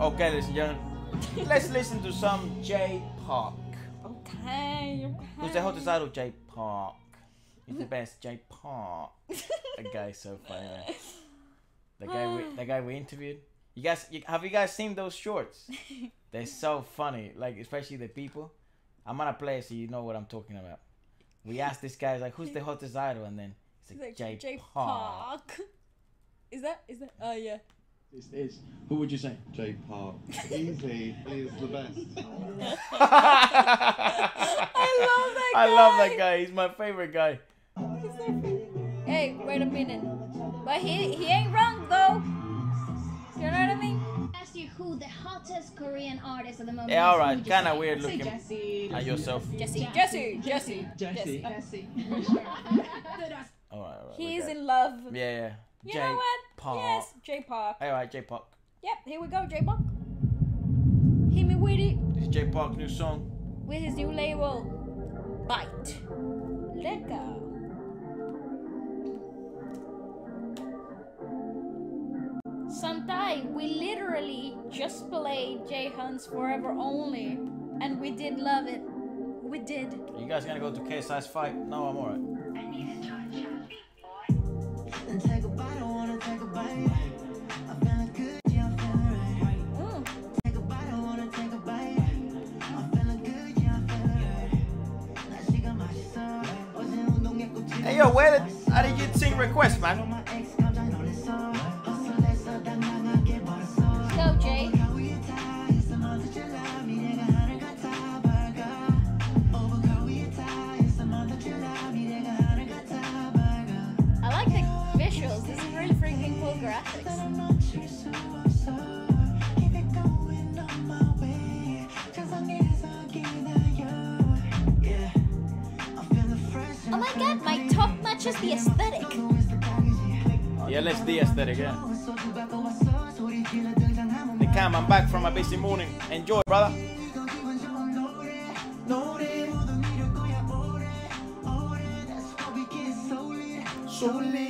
Okay, ladies and gentlemen, let's listen to some Jay Park. Okay, okay. Who's the hottest idol? Jay Park. He's the best. Jay Park. that guy's so funny. Man. The guy we the guy we interviewed. You guys, you, have you guys seen those shorts? They're so funny. Like especially the people. I'm gonna play so you know what I'm talking about. We asked this guy like, "Who's the hottest idol?" And then It's like, J, Park. Park. Is that is that? Oh yeah. This is. Who would you say? Jay Park. Easy is the best. I love that guy. I love that guy. He's my favorite guy. He's so funny. Hey, wait a minute. But he he ain't wrong though. You know what I mean? ask you who the hottest Korean artist at the moment Yeah, is, all who right. would you Kind of weird looking. Jesse. At yourself. Jesse, Jesse, Jesse, Jesse. Jesse. All right, all right. He's okay. in love. Yeah, yeah. You J know what? Park. Yes, Jay Park. All right, Jay Park. Yep, here we go, Jay Park. Hit me with it This is Jay Park's new song. with his new label, Bite. Let go. Santai, we literally just played J Hunt's Forever Only, and we did love it. We did. You guys gonna go to KSI's fight? No, I'm alright. Where did how did you sing request, man? the aesthetic. Yeah, let's be aesthetic, yeah. The come, I'm back from a busy morning. Enjoy, brother. Solid.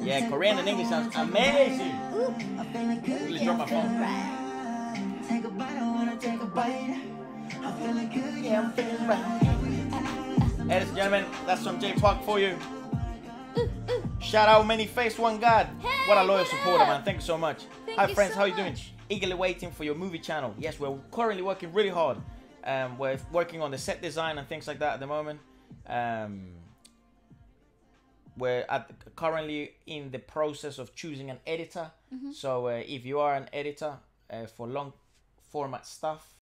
Yeah, I'm feeling right. Yeah, Korean and English sounds amazing. I'm feeling good, Really yeah, drop my phone. Take a bite, I wanna take a bite. I'm feeling good, yeah, I'm feeling right. Ladies and gentlemen, that's from Jay Park for you. Shout out Many Face One God. what a loyal supporter, up? man. Thank you so much. Thank Hi friends, so how you doing? much. Eagerly waiting for your movie channel. Yes, we're currently working really hard. Um, we're working on the set design and things like that at the moment. Um, we're at, currently in the process of choosing an editor. Mm-hmm. So uh, if you are an editor uh, for long format stuff,